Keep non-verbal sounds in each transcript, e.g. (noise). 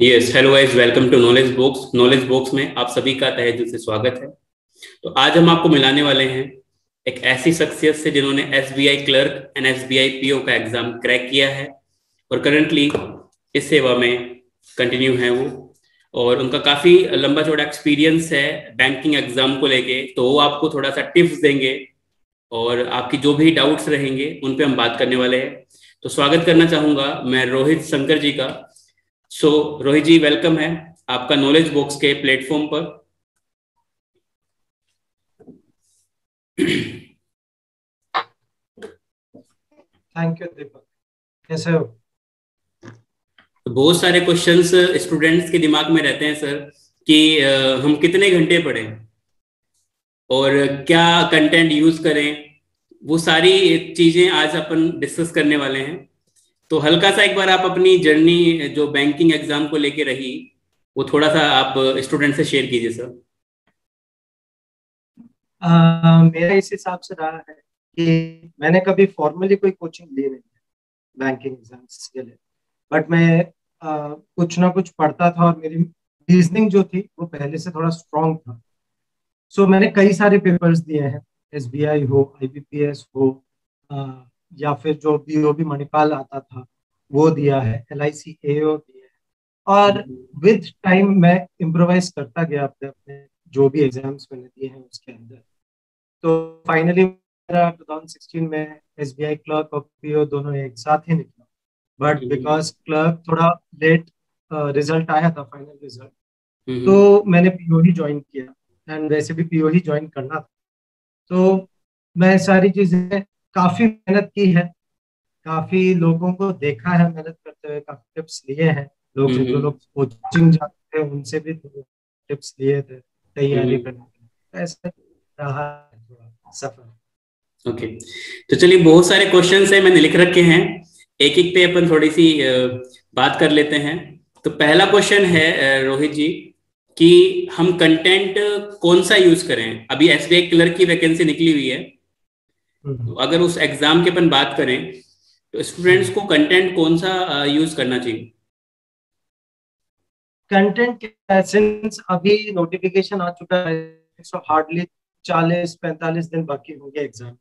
Yes hello guys welcome to knowledge box knowledge box में आप सभी का तहे दिल से स्वागत है। तो आज हम आपको मिलाने वाले हैं एक ऐसी शख्सियत से जिन्होंने SBI clerk and S PO का एग्ज़ाम क्रैक किया है और करंटली इस सेवा में कंटिन्यू है वो। और उनका काफ़ी लंबा चौड़ा एक्सपीरियंस है बैंकिंग एग्ज़ाम को लेके। तो वो आपको थोड़ा सा टिप्स देंगे और आपकी जो भी डाउट्स रहेंगे, उन पे हम बात करने वाले हैं। तो स्वागत करना चाहूँगा मैं रोहित शंकर जी का। So so, Rohit ji welcome है आपका नॉलेज बॉक्स के प्लेटफॉर्म पर। थैंक यू दीपक कैसे हो? तो बहुत सारे क्वेश्चंस स्टूडेंट्स के दिमाग में रहते हैं सर कि हम कितने घंटे पढ़ें और क्या कंटेंट यूज़ करें। वो सारी चीज़ें आज अपन डिस्कस करने वाले हैं। तो हल्का सा एक बार आप अपनी जर्नी जो बैंकिंग एग्ज़ाम को लेके रही वो थोड़ा सा आप स्टूडेंट से शेयर कीजिए सर मेरा इस हिसाब से रहा है कि मैंने कभी फॉर्मली कोई कोचिंग ली नहीं है बैंकिंग एग्ज़ाम्स के लिए। बट मैं आ, कुछ ना कुछ पढ़ता था और मेरी रीजनिंग जो थी वो पहले से थोड़ा स्ट्रांग था। सो so, मैंने कई सारे पेपर्स दिए हैं एसबीआई हो IBPS हो या फिर जो बी मणिपाल आता था वो दिया है एल आई सी एओ दिया है। और विद टाइम मैं इम्प्रोवाइज करता गया अपने अपने जो भी एग्ज़ाम्स मैंने दिए हैं उसके अंदर। तो फाइनली मेरा 2016 में एस बी आई क्लर्क और पीओ दोनों एक साथ ही निकला। बट बिकॉज़ क्लर्क थोड़ा लेट रिज़ल्ट आया था फाइनल रिज़ल्ट तो मैंने पीओ ही ज्वाइन किया। एंड वैसे भी पीओ ही ज्वाइन करना था। तो मैं सारी चीज़ें काफ़ी मेहनत की है काफ़ी लोगों को देखा है मेहनत करते हुए काफ़ी टिप्स लिए हैं। लोग जो लोग कोचिंग जाते थे उनसे भी टिप्स लिए थे तैयारी करने के ऐसे रहा सफ़र। ओके। तो चलिए बहुत सारे क्वेश्चन है मैंने लिख रखे हैं। एक एक पे अपन थोड़ी सी बात कर लेते हैं। तो पहला क्वेश्चन है रोहित जी कि हम कंटेंट कौन सा यूज़ करें? अभी एस बी क्लर्क की वैकेंसी निकली हुई है। तो अगर उस एग्ज़ाम के अपन बात करें तो स्टूडेंट्स को कंटेंट कौन सा यूज़ करना चाहिए? कंटेंट सिंस अभी नोटिफिकेशन आ चुका है सो हार्डली चालीस पैंतालीस दिन बाकी होंगे एग्ज़ाम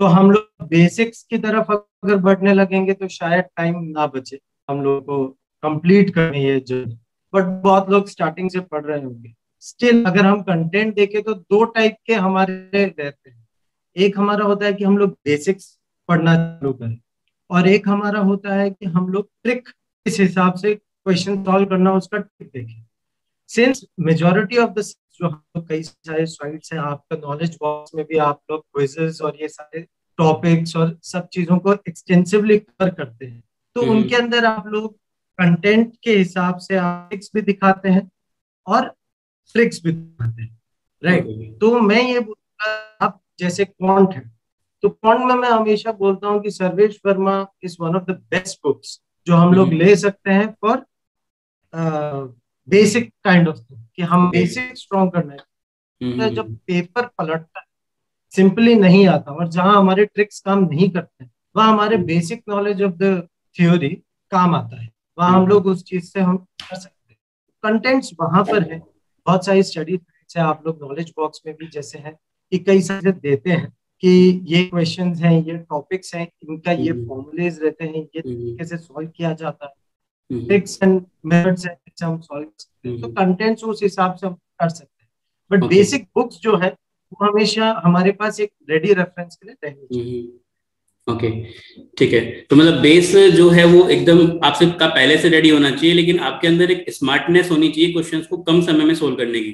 तो हम लोग बेसिक्स की तरफ़ अगर बढ़ने लगेंगे तो शायद टाइम ना बचे। हम लोग को कंप्लीट करने ये जर्नी बट बहुत लोग स्टार्टिंग से पढ़ रहे होंगे। स्टिल अगर हम कंटेंट देखें तो दो टाइप के हमारे रहते हैं। एक हमारा होता है कि हम लोग बेसिक्स पढ़ना चालू करें और एक हमारा होता है कि हम लोग ट्रिक इस हिसाब से क्वेश्चन सॉल्व करना उसका ट्रिक देखें। सिंस मेजोरिटी ऑफ़ द जो हम लोग कई सारे साइट्स हैं आपका नॉलेज बॉक्स में भी आप लोग क्विजेस और ये सारे टॉपिक्स और सब चीज़ों को एक्सटेंसिवली कवर करते हैं तो हम्म। उनके अंदर आप लोग कंटेंट के हिसाब से आप ट्रिक्स भी दिखाते हैं और ट्रिक्स भी दिखाते हैं राइट तो मैं ये जैसे क्वांट है। तो क्वांट में मैं हमेशा बोलता हूँ कि Sarvesh Verma is one of the best books जो हम लोग ले सकते हैं for basic kind of thing कि हम बेसिक स्ट्रॉन्ग करना है। तो जब पेपर पलटता है सिंपली नहीं आता और जहाँ हमारे ट्रिक्स काम नहीं करते वहाँ हमारे basic knowledge of the theory काम आता है। वहाँ हम लोग उस चीज़ से हम कर सकते हैं। कंटेंट्स वहाँ पर है। बहुत सारी स्टडी से आप लोग नॉलेज बॉक्स में भी जैसे हैं। कि कई सारे देते हैं कि ये क्वेश्चन हैं ये टॉपिक्स हैं इनका ये फॉर्मुलेज हम्म। रहते हैं ये हम्म। तरीके से सॉल्व किया जाता है। ट्रिक्स एंड मेथड्स हैं हम सॉल्व तो कंटेंट्स हम्म। उस हिसाब से हम कर सकते हैं। बट बेसिक बुक्स जो है वो हमेशा हमारे पास एक रेडी रेफरेंस के लिए रहनी चाहिए। ओके ठीक है। तो मतलब बेस जो है वो एकदम आपसे का पहले से रेडी होना चाहिए लेकिन आपके अंदर एक स्मार्टनेस होनी चाहिए क्वेश्चंस को कम समय में सोल्व करने की।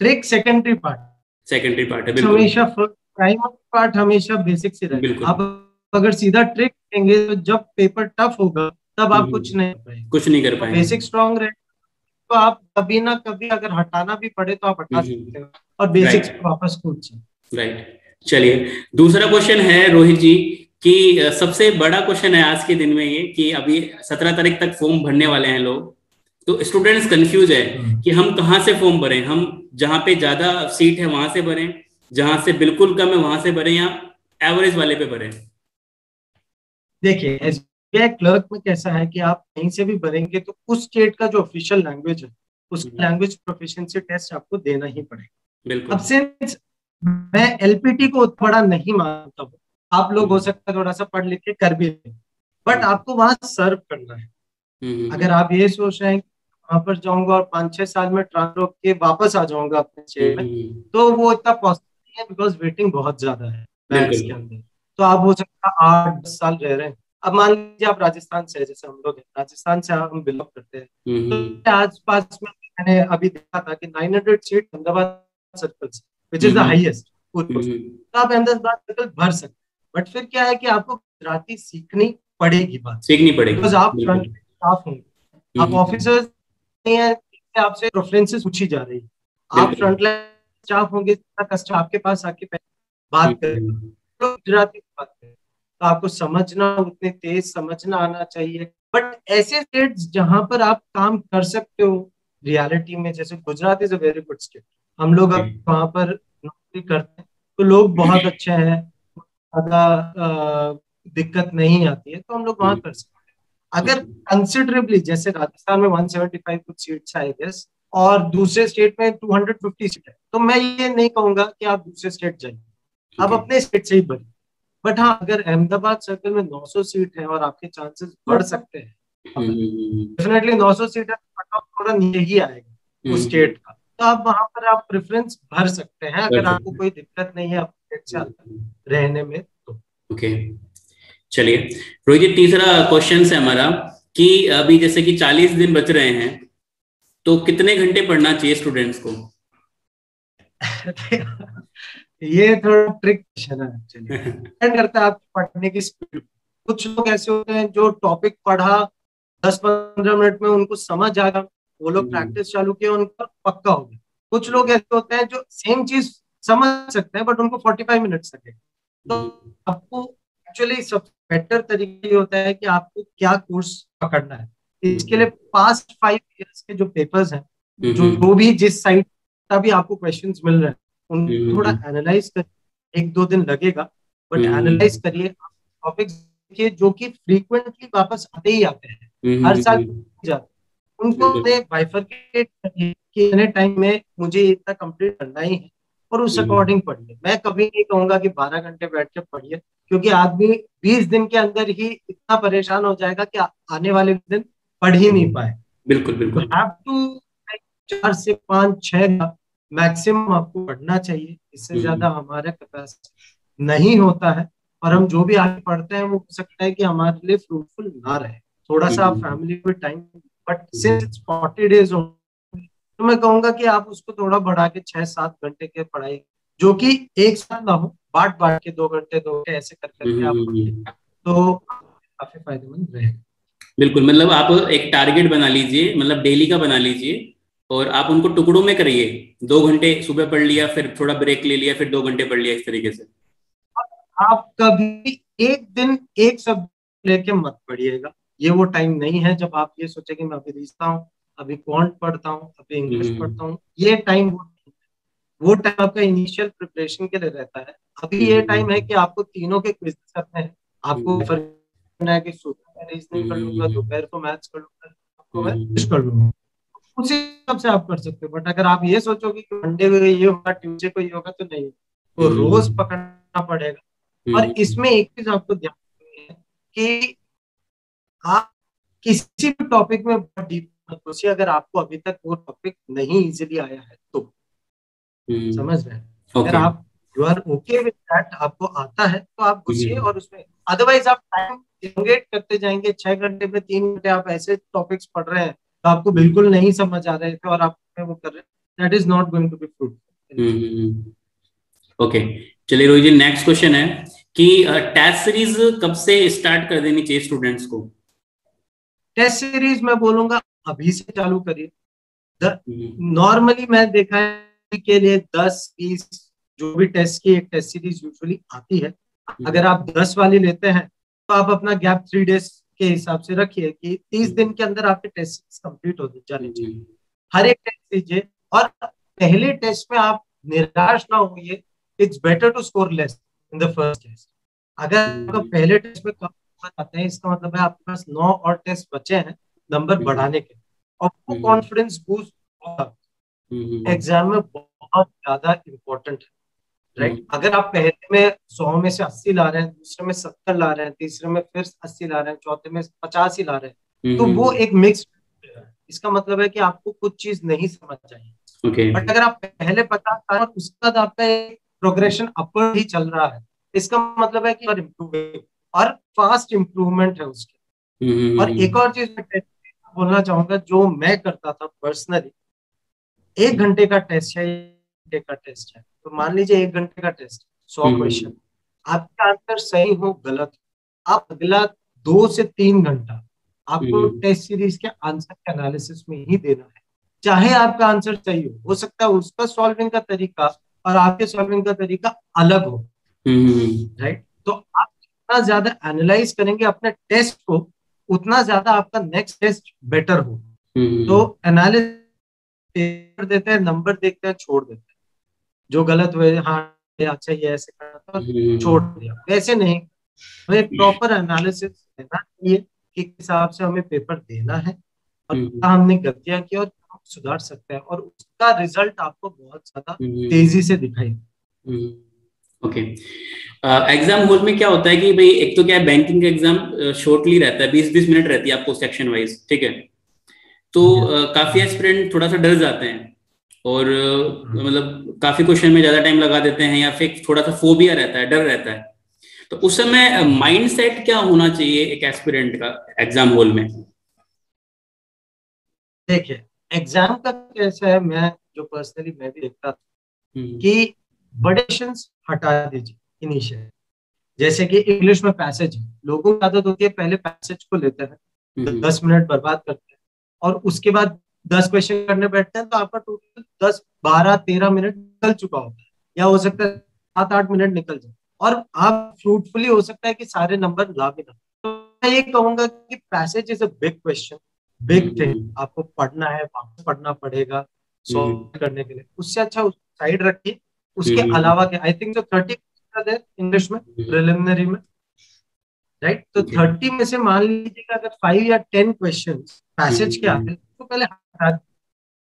Trick secondary part secondary part है हमेशा प्राइमरी पार्ट हमेशा बेसिक से रहेगा आप अगर सीधा ट्रिक तो जब पेपर टफ होगा तब आप कुछ नहीं कुछ नहीं कर पाएँगे। बेसिक स्ट्रॉन्ग रहे तो आप कभी ना कभी अगर हटाना भी पड़े तो आप हटा सकते हो। और बेसिक्स वापस कूद राइट चलिए दूसरा क्वेश्चन है रोहित जी कि सबसे बड़ा क्वेश्चन है आज के दिन में ये कि अभी सत्रह तारीख तक फॉर्म भरने वाले हैं लोग। तो स्टूडेंट्स कंफ्यूज है हम्म। कि हम कहाँ से फॉर्म भरें? हम जहाँ पे ज़्यादा सीट है वहाँ से भरें? जहाँ से बिल्कुल कम है वहाँ से भरें या एवरेज वाले पे भरें? देखिए एस एसबीआई क्लर्क में कैसा है कि आप कहीं से भी भरेंगे तो उस स्टेट का जो ऑफिशियल लैंग्वेज है उस लैंग्वेज प्रोफिशिएंसी टेस्ट आपको देना ही पड़ेगा। बिल्कुल। अब सिंस मैं एलपीटी को बड़ा नहीं मानता हूँ आप लोग हो सकता है थोड़ा सा पढ़ लिख के कर भी बट आपको वहाँ सर्व करना है। अगर आप ये सोच रहे हैं वहाँ पर जाऊँगा और पाँच छह साल में ट्रांसफ़र के वापस आ जाऊँगा अपने स्टेट में। तो वो इतना पॉसिबल नहीं है बिकॉज़ वेटिंग बहुत ज़्यादा है बैंक्स के अंदर। तो आप हो सकता है आठ दस साल रह रहे हैं। अब मान लीजिए आप राजस्थान से जैसे हम लोग राजस्थान से हम बिलोंग करते हैं। तो आस पास में मैंने अभी देखा था कि 900 सीट अहमदाबाद सर्कल से विच इज़ द हाईएस्ट तो आप अहमदाबाद सर्कल भर सकते बट फिर क्या है कि आपको गुजराती सीखनी पड़ेगी बात। सीखनी पड़ेगी। बिकॉज़ आप फ्रंट स्टाफ होंगे। आप ऑफिसर्स नहीं है आपसे प्रेफरेंसेस पूछी जा रही है। आप फ्रंटलाइन स्टाफ होंगे कस्टमर आपके पास आके बात करेंगे तो गुजराती बात करें तो आपको समझना उतने तेज समझना आना चाहिए। बट ऐसे स्टेट्स जहाँ पर आप काम कर सकते हो रियलिटी में जैसे Gujarat is a very good state हम लोग अब वहाँ पर नौकरी करते हैं तो लोग बहुत (clears throat) अच्छे हैं ज़्यादा दिक्कत नहीं आती है तो हम लोग वहाँ कर सकते अगर कंसिडरेबली जैसे राजस्थान में 175 कुछ सीट्स आई गेस और दूसरे स्टेट में 250 सीट है तो मैं ये नहीं कहूँगा कि आप दूसरे स्टेट जाइए। आप अपने स्टेट से ही भरिए बट हाँ अगर अहमदाबाद सर्कल में 900 सीट है और आपके चांसेस बढ़ सकते हैं डेफिनेटली हम्म, 900 सीट है तो थोड़ा नीचे ही आएगा उस स्टेट का। तो आप वहाँ पर आप प्रेफरेंस भर सकते हैं अगर आपको कोई दिक्कत नहीं है अपने स्टेट से रहने में तो। ओके चलिए रोहित जी तीसरा क्वेश्चन है हमारा कि अभी जैसे कि 40 दिन बच रहे हैं तो कितने घंटे पढ़ना चाहिए स्टूडेंट्स को? (laughs) ये थोड़ा ट्रिक क्वेश्चन है एक्चुअली (laughs) करता है आपकी पढ़ने की स्पीड कुछ लोग ऐसे होते हैं जो टॉपिक पढ़ा दस पंद्रह मिनट में उनको समझ आ गया वो लोग प्रैक्टिस चालू किया उनका पक्का हो गया। कुछ लोग ऐसे होते हैं जो सेम चीज़ समझ सकते हैं बट उनको फोर्टी फाइव मिनट्स लगे। तो आपको एक्चुअली सब बेटर तरीके ये होता है कि आपको क्या कोर्स पकड़ना है। इसके लिए पास्ट फाइव इयर्स के जो पेपर्स हैं जो जो भी जिस साइड का भी आपको क्वेश्चंस मिल रहे हैं उनको थोड़ा एनालाइज कर एक दो दिन लगेगा बट एनालाइज करिए। टॉपिक देखिए जो कि फ्रीक्वेंटली वापस आते ही आते हैं। हर साल जाते उनको बाइफरकेट करिए कि इतने टाइम में मुझे इतना कंप्लीट करना ही है और उस अकॉर्डिंग पढ़िए। मैं कभी नहीं कहूँगा कि बारह घंटे बैठ के पढ़िए। क्योंकि आदमी बीस दिन के अंदर ही इतना परेशान हो जाएगा कि आने वाले दिन पढ़ ही नहीं पाए। बिल्कुल बिल्कुल। टू चार से पाँच छह मैक्सिमम आपको पढ़ना चाहिए। इससे हम्म। ज़्यादा हमारे कैपेसिटी नहीं होता है और हम जो भी आगे पढ़ते हैं वो हो सकता है कि हमारे लिए फ्रूटफुल ना रहे। थोड़ा सा आप फैमिली में time but since forty days हो तो मैं कहूँगा कि आप उसको थोड़ा बढ़ा के छह सात घंटे के पढ़ाई जो कि एक साथ ना हो बांट बांट के दो घंटे दो घंटे ऐसे कर करके आप हम्म। तो काफ़ी फ़ायदेमंद रहेगा। बिल्कुल मतलब आप एक टारगेट बना लीजिए मतलब डेली का बना लीजिए और आप उनको टुकड़ों में करिए। दो घंटे सुबह पढ़ लिया फिर थोड़ा ब्रेक ले लिया फिर दो घंटे पढ़ लिया इस तरीके से। आप कभी एक दिन एक शब्द लेके मत पढ़िएगा। ये वो टाइम नहीं है जब आप ये सोचे कि मैं अभी रिश्ता हूँ अभी क्वांट पढ़ता हूँ अभी इंग्लिश हम्म। पढ़ता हूँ। ये टाइम वो वो टाइम आपका इनिशियल प्रिपरेशन के लिए रहता है। अभी ये टाइम है कि आपको तीनों के क्विज करने हैं आपको करना है कि सुबह मैं रीजनिंग कर लूँगा दोपहर को मैथ्स कर लूँगा आपको मैं कर लूँगा। उसी हिसाब से आप कर सकते हो। बट अगर आप ये सोचोगे कि मंडे को ये होगा ट्यूजडे को ये होगा तो नहीं। तो रोज पकड़ना पड़ेगा। और इसमें एक चीज़ आपको ध्यान है कि आप किसी भी टॉपिक में बहुत डीप मत अगर आपको अभी तक वो टॉपिक नहीं इजीली आया है तो। समझ रहे हैं? अगर आप you are okay with that आपको आता है तो आप घुसिए और उसमें अदरवाइज़ आप टाइम करते जाएँगे छह घंटे में तीन घंटे आप ऐसे टॉपिक्स पढ़ रहे हैं तो आपको बिल्कुल नहीं समझ आ रहे थे और आप वो कर रहे हैं। That is not going to be fruit okay चलिए रोहित जी नेक्स्ट क्वेश्चन है कि टेस्ट सीरीज़ कब से स्टार्ट कर देनी चाहिए स्टूडेंट्स को? टेस्ट सीरीज़ मैं बोलूँगा अभी से चालू करिए। Normally hmm. मैं देखा है के लिए दस बीस जो भी टेस्ट की एक टेस्ट सीरीज़ यूजुअली आती है। हम्म। अगर आप दस वाली लेते हैं तो आप अपना गैप थ्री डेज़ के हिसाब से रखिए कि तीस दिन के अंदर आपके टेस्ट कंप्लीट हो जाने चाहिए। हर एक टेस्ट दीजिए और पहले टेस्ट में आप निराश ना होइए it's better to score less in the first test अगर आपका पहले टेस्ट में कम आ जाते हैं इसका मतलब है आपके पास नौ और टेस्ट बचे हैं नंबर बढ़ाने के और वो कॉन्फिडेंस बूस्ट एग्ज़ाम में बहुत ज़्यादा इम्पोर्टेंट है राइट अगर आप पहले में सौ में से अस्सी ला रहे हैं दूसरे में सत्तर ला रहे हैं तीसरे में फिर अस्सी ला रहे हैं चौथे में पचास ही ला रहे हैं तो वो एक मिक्स इसका मतलब है कि आपको कुछ चीज़ नहीं समझ चाहिए okay. बट अगर आप पहले पचास ला रहे उसके बाद आपका एक प्रोग्रेशन अपर ही चल रहा है इसका मतलब है कि और इम्प्रूविंग और फास्ट इम्प्रूवमेंट है उसके। और एक और चीज़ मैं बोलना चाहूँगा जो मैं करता था पर्सनली एक घंटे का टेस्ट है घंटे का टेस्ट है। तो मान लीजिए एक घंटे का टेस्ट सौ क्वेश्चन। आपका आंसर सही हो गलत आप अगला दो से तीन घंटा आपको टेस्ट सीरीज़ के आंसर के एनालिसिस में ही देना है। चाहे आपका आंसर सही हो हो सकता है उसका सॉल्विंग का तरीका और आपके सॉल्विंग का तरीका अलग हो। राइट तो आप जितना ज़्यादा एनालाइज करेंगे अपने टेस्ट को उतना ज़्यादा आपका नेक्स्ट टेस्ट बेटर हो तो एनालिस पेपर देते हैं नंबर देखते हैं छोड़ देते हैं। जो गलत हुए हाँ अच्छा ये ऐसे करना था छोड़ दिया। वैसे नहीं एक प्रॉपर एनालिसिस देना चाहिए कि हिसाब से हमें पेपर देना है और हमने गलतियाँ की और सुधार सकते हैं और उसका रिज़ल्ट आपको बहुत ज़्यादा तेज़ी से दिखाई ओके। एग्ज़ाम हॉल में क्या होता है कि भाई एक तो क्या है बैंकिंग का एग्ज़ाम शॉर्टली रहता है बीस बीस मिनट रहती है आपको सेक्शन वाइज ठीक है? तो uh, काफ़ी एस्पिरेंट थोड़ा सा डर जाते हैं। और मतलब काफ़ी क्वेश्चन में ज़्यादा टाइम लगा देते हैं या फिर थोड़ा सा फोबिया रहता है डर रहता है। तो उस समय माइंड सेट क्या होना चाहिए एक एस्पिरेंट का एग्ज़ाम हॉल में? देखिए एग्ज़ाम का कैसा है मैं जो पर्सनली मैं भी देखता था कि बड़े हटा दीजिए इनिशियल जैसे कि इंग्लिश में पैसेज है लोगों की आदत होती है पहले पैसेज को लेते हैं दस मिनट बर्बाद करते हैं। और उसके बाद दस क्वेश्चन करने बैठते हैं तो आपका टोटल दस बारह तेरह मिनट निकल चुका होता है या हो सकता है सात आठ मिनट निकल जाए। और आप फ्रूटफुली हो सकता है कि सारे नंबर ला भी ना। तो मैं ये कहूँगा कि passage is a big question big thing आपको पढ़ना है वापस पढ़ना पड़ेगा सॉल्व हम्म। करने के लिए। उससे अच्छा उस साइड रखिए। उसके हम्म। अलावा क्या? आई थिंक जो थर्टी इंग्लिश में प्रिलिमिनरी में राइट तो थर्टी में से मान लीजिएगा अगर फाइव या टेन क्वेश्चन पैसेज के आते हैं तो पहले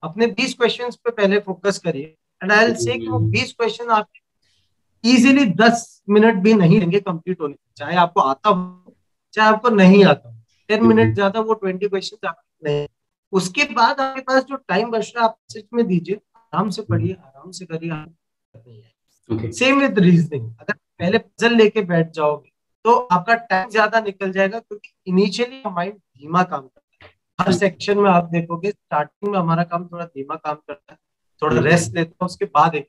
अपने बीस क्वेश्चन पे पहले फोकस करिए। एंड आई से कि वो बीस क्वेश्चन आप इजीली दस मिनट भी नहीं लेंगे कंप्लीट होने चाहे आपको आता हो चाहे आपको नहीं आता हो। टेन मिनट ज़्यादा वो ट्वेंटी क्वेश्चन नहीं। उसके बाद आपके पास जो टाइम बच रहा है आप में दीजिए। आराम से पढ़िए आराम से करिए। सेम विद रीजनिंग अगर पहले पजल लेके बैठ जाओगे तो आपका टाइम ज़्यादा निकल जाएगा क्योंकि इनिशियली माइंड धीमा काम करता है। हर सेक्शन में आप देखोगे स्टार्टिंग में हमारा काम थोड़ा धीमा काम करता है थोड़ा रेस्ट. लेते हैं उसके बाद एक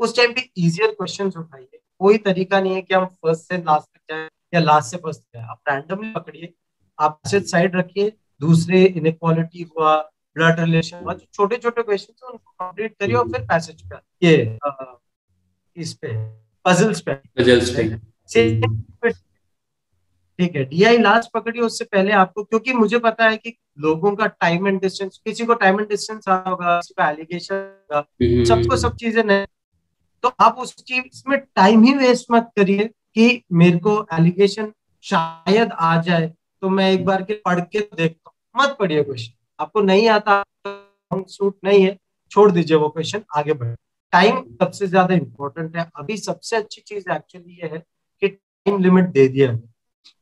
उस टाइम पे इजियर क्वेश्चन उठाइए। कोई तरीका नहीं है कि हम फ़र्स्ट से लास्ट तक जाए या लास्ट से फ़र्स्ट जाए। आप रैंडमली पकड़िए आप साइड रखिए दूसरे इनक्वालिटी हुआ ब्लड रिलेशन हुआ जो छोटे छोटे क्वेश्चन उनको कंप्लीट करिए और फिर पैसेज पे ये इस पे पजल्स पे पजल्स पे। ठीक है डीआई लास्ट पकड़िए उससे पहले आपको क्योंकि मुझे पता है कि लोगों का टाइम एंड डिस्टेंस किसी को टाइम एंड डिस्टेंस आ होगा किसी का एलिगेशन होगा हम्म। सबको सब चीज़ें नहीं। तो आप उस चीज़ में टाइम ही वेस्ट मत करिए कि मेरे को एलिगेशन शायद आ जाए तो मैं एक बार के पढ़ के देखता हूँ। मत पढ़िए क्वेश्चन आपको नहीं आता सूट नहीं है छोड़ दीजिए वो क्वेश्चन आगे बढ़े टाइम सबसे ज़्यादा इंपॉर्टेंट है। अभी सबसे अच्छी चीज़ एक्चुअली ये है कि टाइम लिमिट दे दिया है।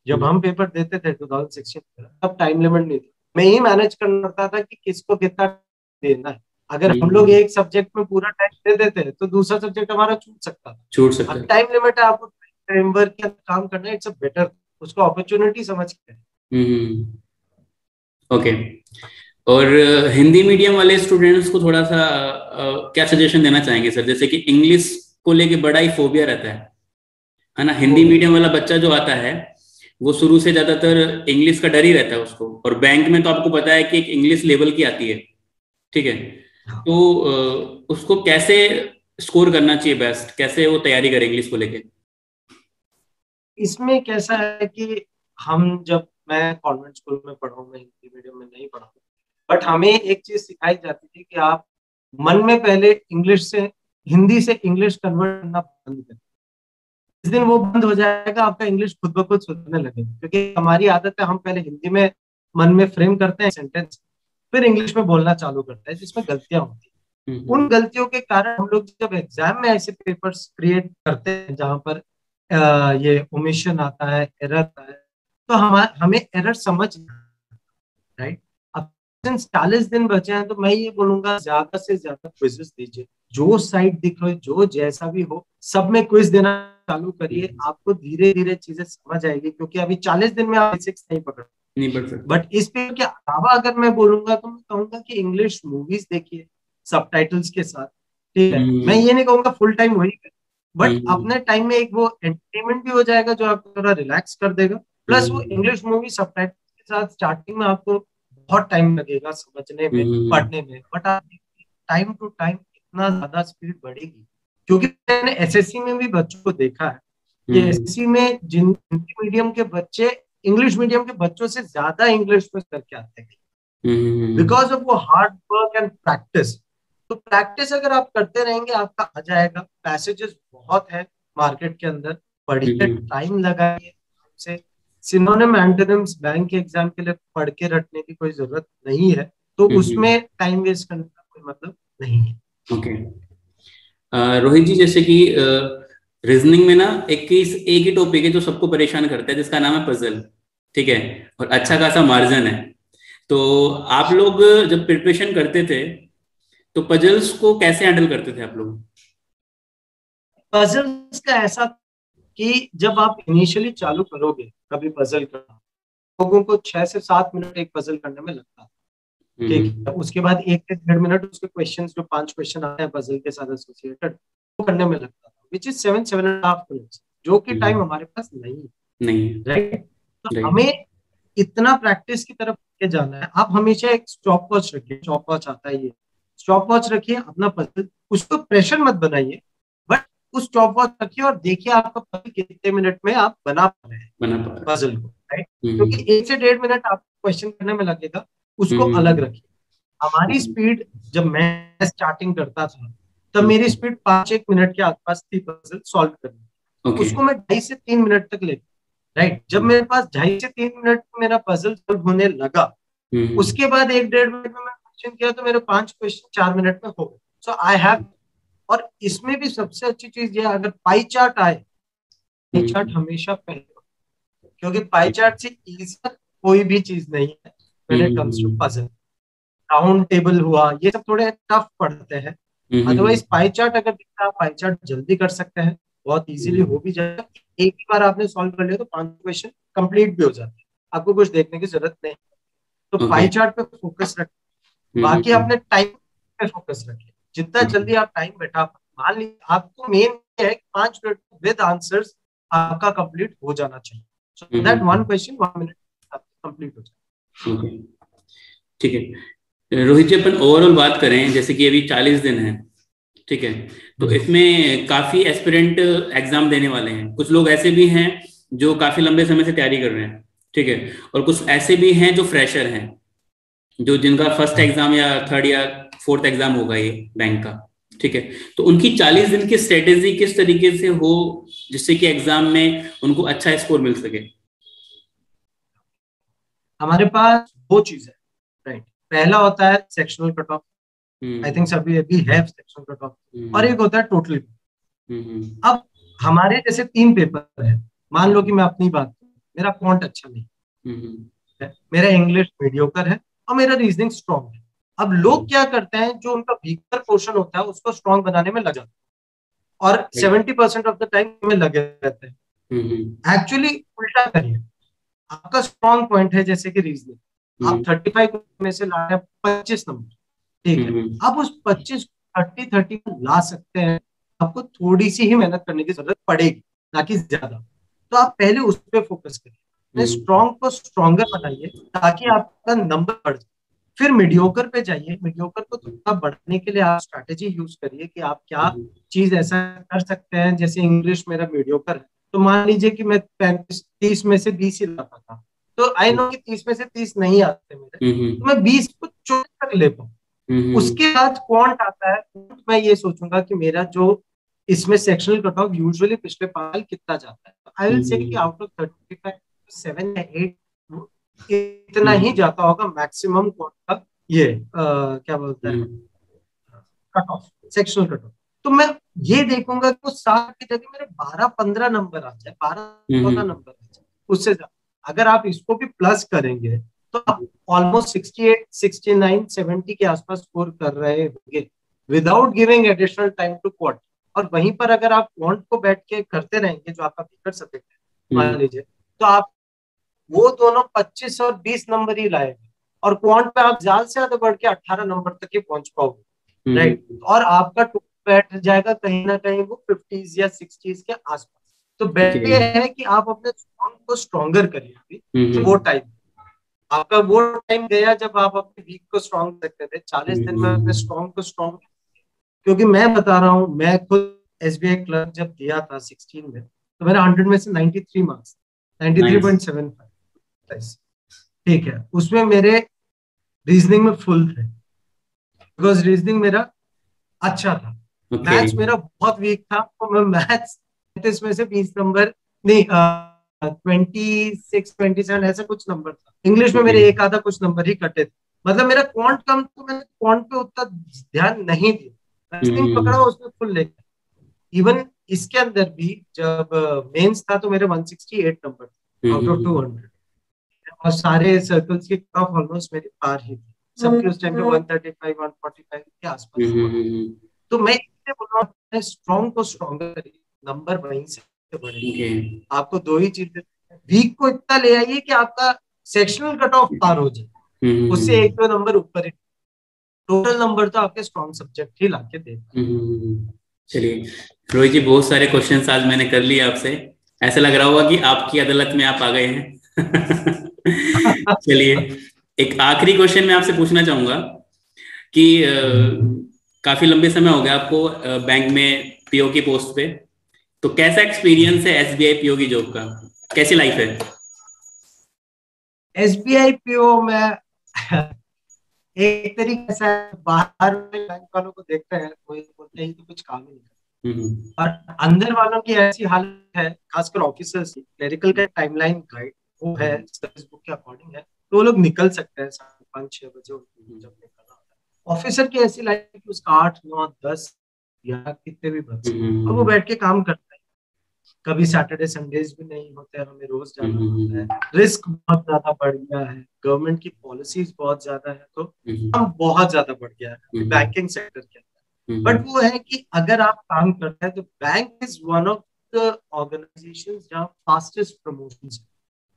जब हम पेपर देते थे टू थाउज़ेंड सिक्सटीन तब टाइम लिमिट नहीं था। मैं ही मैनेज करना पड़ता था कि किसको कितना देना है। अगर हम लोग एक सब्जेक्ट में पूरा टाइम दे देते तो दूसरा सब्जेक्ट हमारा छूट सकता था। छूट सकता टाइम लिमिट है आपको फ्रेमवर्क का काम करना इट्स अ बेटर उसको अपॉर्चुनिटी समझ के। ओके हम्म, और हिंदी मीडियम वाले स्टूडेंट्स को थोड़ा सा क्या सजेशन देना चाहेंगे सर जैसे कि इंग्लिश को लेके बड़ा ही फोबिया रहता है। है ना? हिंदी मीडियम वाला बच्चा जो आता है वो शुरू से ज़्यादातर इंग्लिश का डर ही रहता है उसको। और बैंक में तो आपको पता है कि एक इंग्लिश लेवल की आती है। ठीक है। तो उसको कैसे स्कोर करना चाहिए बेस्ट कैसे वो तैयारी करे इंग्लिश को लेके? इसमें कैसा है कि हम जब मैं कॉन्वेंट स्कूल में पढ़ा मैं हिंदी मीडियम में नहीं पढ़ा बट हमें एक चीज़ सिखाई जाती थी कि आप मन में पहले इंग्लिश से, हिंदी से इंग्लिश कन्वर्ट करना बंद करें। जिस दिन वो बंद हो जाएगा आपका इंग्लिश खुद ब खुद सुधरने लगेगा। क्योंकि हमारी आदत है हम पहले हिंदी में मन में फ्रेम करते हैं सेंटेंस फिर इंग्लिश में बोलना चालू करते हैं जिसमें गलतियाँ होती हैं। हम्म। उन गलतियों के कारण हम लोग जब एग्ज़ाम में ऐसे पेपर्स क्रिएट करते हैं जहाँ पर आ, ये ओमिशन आता है एरर आता है तो हम हमें एरर समझ राइट चालीस दिन बचे हैं तो मैं ये बोलूँगा ज़्यादा से ज़्यादा क्विजेस दीजिए। जो साइट दिख रहे जो जैसा भी हो सब में क्विज देना चालू करिए। हम्म। आपको धीरे धीरे चीज़ें समझ आएगी क्योंकि अभी चालीस दिन में आप बेसिक्स नहीं पकड़ नहीं सकते। बट इस पे के अलावा अगर मैं बोलूँगा तो मैं कहूँगा कि इंग्लिश मूवीज़ देखिए सब के साथ। ठीक है? हम्म। मैं ये नहीं कहूँगा फुल टाइम वही बट हम्म। अपने टाइम में एक वो एंटरटेनमेंट भी हो जाएगा जो आपको थोड़ा रिलैक्स कर देगा। प्लस वो इंग्लिश मूवी सब के साथ स्टार्टिंग में आपको बहुत टाइम लगेगा समझने में पढ़ने में। बट आप टाइम टू टाइम इतना ज़्यादा स्पीड बढ़ेगी। क्योंकि मैंने एसएससी में भी बच्चों को देखा है कि एसएससी हम्म। में जिन हिंदी मीडियम के बच्चे इंग्लिश मीडियम के बच्चों से ज़्यादा इंग्लिश में करके आते हैं बिकॉज़ ऑफ़ वो हार्ड वर्क एंड प्रैक्टिस तो प्रैक्टिस अगर आप करते रहेंगे आपका आ जाएगा। पैसेजेस बहुत है मार्केट के अंदर। पढ़िए टाइम हम्म। लगाइए से सिनोनिम एंटोनिम्स बैंक के एग्ज़ाम के लिए पढ़ के रटने की कोई ज़रूरत नहीं है तो हम्म, उसमें टाइम वेस्ट करने का कोई मतलब नहीं है। ओके रोहित जी जैसे कि रीजनिंग में ना एक ही एक ही टॉपिक है जो सबको परेशान करता है जिसका नाम है पजल ठीक है? और अच्छा खासा मार्जिन है। तो आप लोग जब प्रिपरेशन करते थे तो पजल्स को कैसे हैंडल करते थे आप लोग? पजल्स का ऐसा कि जब आप इनिशियली चालू करोगे कभी पजल करना लोगों को छह से सात मिनट एक पजल करने में लगता है। ठीक है हम्म। उसके बाद एक से डेढ़ मिनट उसके क्वेश्चन जो पाँच क्वेश्चन आते हैं पजल के साथ एसोसिएटेड वो करने में लगता था which is seven seven and half minutes जो कि टाइम हम्म। हमारे पास नहीं है। नहीं राइट तो हमें इतना प्रैक्टिस की तरफ़ के जाना है। आप हमेशा एक स्टॉप वॉच रखिए स्टॉप वॉच आता है ये स्टॉप वॉच रखिए अपना पजल उसको प्रेशर मत बनाइए। उस स्टॉप वॉच रखिए और देखिए आपका पजल कितने मिनट में आप बना पा रहे हैं। पजल को राइट हम्म। क्योंकि एक से डेढ़ मिनट आप क्वेश्चन करने में लगेगा उसको हम्म। अलग रखिए। हमारी स्पीड जब मैं स्टार्टिंग करता था तब मेरी स्पीड पाँच एक मिनट के आसपास थी पजल सॉल्व करने okay. उसको मैं ढाई से तीन मिनट तक ले राइट जब मेरे पास ढाई से तीन मिनट मेरा पजल सॉल्व होने लगा. उसके बाद एक डेढ़ मिनट में मैं क्वेश्चन किया तो मेरे पाँच क्वेश्चन चार मिनट में हो गए। सो आई हैव और इसमें भी सबसे अच्छी चीज़ ये अगर पाई चार्ट आए पाई चार्ट हमेशा पहले क्योंकि पाई चार्ट से इजी कोई भी चीज़ नहीं है when it comes to puzzle round table हुआ ये सब थोड़े टफ पढ़ते हैं। अदरवाइज़ पाई चार्ट अगर दिखता है पाई चार्ट जल्दी कर सकते हैं बहुत इजीली हो भी जाएगा। एक ही बार आपने सॉल्व कर लिया तो पाँच क्वेश्चन कंप्लीट भी हो जाते हैं। आपको कुछ देखने की ज़रूरत नहीं। तो पाई चार्ट पे फोकस रखिए बाकी अपने टाइम पे फोकस रखिए जितना जल्दी आप टाइम बैठा मान लीजिए आपको मेन है कि पाँच मिनट विद आंसर्स आपका कंप्लीट हो जाना चाहिए। So that one question one minute complete हो जाए। ठीक है। रोहित जी अपन ओवरऑल बात करें जैसे कि अभी चालीस दिन है ठीक है? तो हम्म। इसमें काफ़ी एस्पिरेंट एग्ज़ाम देने वाले हैं। कुछ लोग ऐसे भी हैं जो काफ़ी लंबे समय से तैयारी कर रहे हैं ठीक है? और कुछ ऐसे भी हैं जो फ्रेशर हैं जो जिनका फ़र्स्ट एग्ज़ाम या थर्ड या फोर्थ एग्ज़ाम होगा ये बैंक का ठीक है? तो उनकी चालीस दिन की स्ट्रेटेजी किस तरीके से हो जिससे कि एग्ज़ाम में उनको अच्छा स्कोर मिल सके? हमारे पास दो चीज़ है राइट पहला होता है sectional cut off I think सभी अभी है सेक्शनल कट ऑफ़ और एक होता है टोटल हम्म। अब हमारे जैसे तीन पेपर है मान लो कि मैं अपनी बात मेरा फॉन्ट अच्छा नहीं हम्म। मेरा इंग्लिश मीडियोकर है और मेरा रीजनिंग स्ट्रॉन्ग है। अब लोग हम्म। क्या करते हैं जो उनका वीकर पोर्शन होता है उसको स्ट्रॉन्ग बनाने में लग जाते हैं। और seventy percent of the time में लगे रहते हैं। एक्चुअली उल्टा करिए। आपका स्ट्रॉन्ग पॉइंट है जैसे कि रीजनिंग आप थर्टी हम्म। फाइव में से ला रहे हैं पच्चीस नंबर ठीक है। हम्म। आप उस पच्चीस थर्टी थर्टी में ला सकते हैं। आपको थोड़ी सी ही मेहनत करने की ज़रूरत पड़ेगी ना कि ज़्यादा। तो आप पहले उस पर फोकस करिए। Strong hmm. को स्ट्रॉन्गर बनाइए ताकि आपका नंबर बढ़ जाए। फिर मीडियोकर पे जाइए। मीडियोकर को थोड़ा बढ़ाने के लिए आप स्ट्रैटेजी यूज़ करिए कि आप क्या चीज़ ऐसा कर सकते हैं जैसे इंग्लिश मेरा मीडियोकर है। तो मान लीजिए कि मैं पैंतीस तीस में से बीस ही ला पाता तो आई नो कि तीस में से तीस नहीं आते मेरे। हम्म, हम्म। तो मैं बीस को चौबीस तक ले पाऊँ। हम्म, उसके बाद क्वांट आता है मैं ये सोचूँगा कि मेरा जो इसमें सेक्शनल कट ऑफ़ यूजुअली पिछले पाल कितना जाता है। आई विल से कि out of thirty five seven या एट इतना ही जाता होगा मैक्सिमम का ये आ, क्या बोलते हैं? Cut off sectional cut off तो मैं ये देखूँगा कि सात की जगह मेरे बारह पंद्रह नंबर आ जाए बारह चौदह नंबर आ जाए उससे ज़्यादा। अगर आप इसको भी प्लस करेंगे तो आप almost sixty eight sixty nine seventy के आसपास स्कोर कर रहे होंगे without giving additional time to quant और वहीं पर अगर आप क्वांट को बैठ के करते रहेंगे जो आपका बिगड़ सब्जेक्ट है मान लीजिए तो आप वो दोनों 25 और 20 नंबर ही लाएँगे और क्वांट पे आप ज़्यादा से ज़्यादा बढ़ के 18 नंबर तक ही पहुँच पाओगे। राइट और आपका बैठ जाएगा कहीं ना कहीं वो फिफ्टीज या सिक्सटीज के आसपास। तो बेटर ये है कि आप अपने स्ट्रॉन्ग को स्ट्रॉन्गर करिए अभी। तो वो टाइम आपका वो टाइम गया जब आप अपने वीक को स्ट्रॉन्ग सकते थे चालीस दिन में अपने स्ट्रॉन्ग को स्ट्रॉन्ग क्योंकि मैं बता रहा हूँ मैं खुद एस बी आई क्लर्क जब दिया था सिक्सटीन में तो मेरा हंड्रेड में से ninety three marks ninety three point seven five ठीक है उसमें मेरे रीजनिंग में फुल थे। बिकॉज़ रीजनिंग मेरा अच्छा था। Okay. मैथ्स मेरा बहुत वीक था तो मैं मैथ्स में से बीस नंबर नहीं ट्वेंटी सिक्स ट्वेंटी सेवन ऐसा कुछ नंबर था। इंग्लिश में मेरे एक आधा कुछ नंबर ही कटे थे। मतलब मेरा क्वांट कम तो मैंने क्वांट पे उतना ध्यान नहीं दिया। हम्म। पकड़ा उसमें फुल लेकर इवन इसके अंदर भी जब मेंस था तो मेरे 168 नंबर आउट ऑफ़ 200 और सारे सर्कल्स के कफ ऑलमोस्ट मेरे पार ही थे। सबके उस टाइम पे 135 145 के आसपास हम्म, तो मैं इसलिए बोल रहा हूँ स्ट्रॉन्ग को स्ट्रॉन्गर नंबर वहीं से बढ़ेंगे आपको दो ही चीज़ें वीक को इतना ले आइए कि आपका सेक्शनल कट ऑफ़ पार हो जाए। हम्म, उससे एक दो नंबर ऊपर टोटल नंबर तो आपके स्ट्रॉन्ग सब्जेक्ट ही लाके दे। चलिए रोहित जी बहुत सारे क्वेश्चंस आज मैंने कर लिए आपसे। ऐसा लग रहा होगा कि आपकी अदालत में आप आ गए हैं। (laughs) चलिए एक आखिरी क्वेश्चन मैं आपसे पूछना चाहूँगा कि आ, काफ़ी लंबे समय हो गया आपको आ, बैंक में पीओ की पोस्ट पे। तो कैसा एक्सपीरियंस है एस बी पीओ की जॉब का? कैसी लाइफ है? एस बी आई पीओ में (laughs) एक तरीके से बाहर बैंक वालों को देखते हैं कोई बोलते हैं तो कुछ काम ही नहीं हम्म। और अंदर वालों की ऐसी हालत है खासकर ऑफिसर्स क्लरिकल का टाइमलाइन गाइड वो है सर्विस बुक के अकॉर्डिंग है तो वो लोग निकल सकते हैं साढ़े पाँच छह बजे जब निकलना होता है। ऑफिसर की ऐसी लाइफ उसका आठ नौ दस या कितने भी बच्चे हम्म। अब वो बैठ के काम करते कभी सैटरडे संडेज भी नहीं होते हमें रोज जाना हम्म, होता है। रिस्क हम्म। बहुत ज़्यादा बढ़ गया है। गवर्नमेंट की पॉलिसीज़ बहुत ज़्यादा है तो हम बहुत ज़्यादा बढ़ गया है बैंकिंग सेक्टर के अंदर। बट वो है कि अगर आप काम करते हैं तो bank is one of the organisation जहाँ फास्टेस्ट प्रमोशन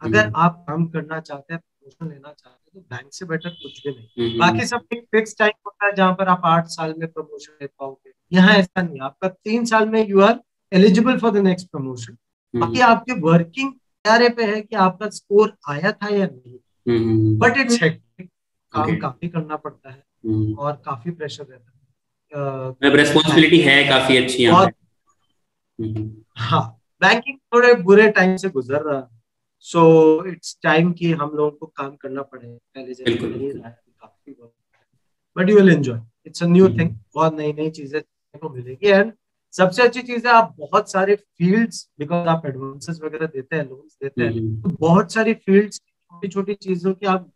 अगर आप काम करना चाहते हैं प्रमोशन लेना चाहते हैं तो बैंक से बेटर कुछ भी नहीं। बाकी सब एक फिक्स टाइम होता है जहाँ पर आप आठ साल में प्रमोशन ले पाओगे। यहाँ ऐसा नहीं आपका तीन साल में you are eligible for the next promotion बाकी आपके वर्किंग किनारे पे है कि आपका स्कोर आया था या नहीं। बट इट्स हेक्टिक काम काफ़ी करना पड़ता है. और काफ़ी प्रेशर रहता है। रेस्पॉन्सिबिलिटी है काफ़ी अच्छी. हाँ बैंकिंग थोड़े बुरे टाइम से गुजर रहा है। सो इट्स टाइम कि हम लोगों को काम करना पड़े। पहले जैसे नहीं रहा है। काफ़ी but you will enjoy it's a new thing बहुत नई नई चीज़ें को मिलेगी। एंड सबसे अच्छी चीज़ है आप बहुत सारे फील्ड्स बिकॉज़ आप एडवांसेस वगैरह देते हैं लोन्स देते हैं हम्म। तो बहुत सारी फील्ड्स छोटी छोटी चीज़ों की आप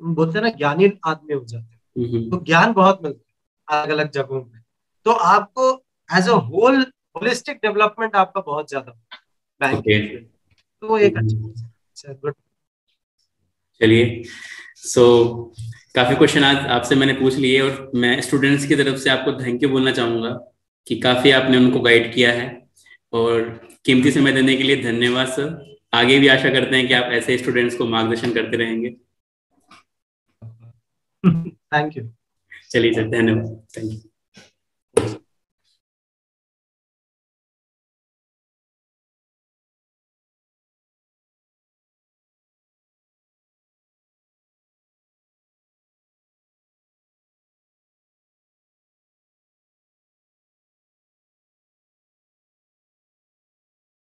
बोलते हैं ना ज्ञानी आदमी हो जाते हैं। हम्म। तो ज्ञान बहुत मिलता है अलग अलग जगहों पे। तो आपको as a whole holistic development आपका बहुत ज़्यादा बैंक तो एक अच्छी गुड चलिए। सो so, काफ़ी क्वेश्चन आज आपसे मैंने पूछ लिए और मैं स्टूडेंट्स की तरफ़ से आपको थैंक यू बोलना चाहूँगा कि काफ़ी आपने उनको गाइड किया है और कीमती समय देने के लिए धन्यवाद सर आगे भी आशा करते हैं कि आप ऐसे स्टूडेंट्स को मार्गदर्शन करते रहेंगे। (laughs) थैंक यू चलिए सर धन्यवाद। Thank you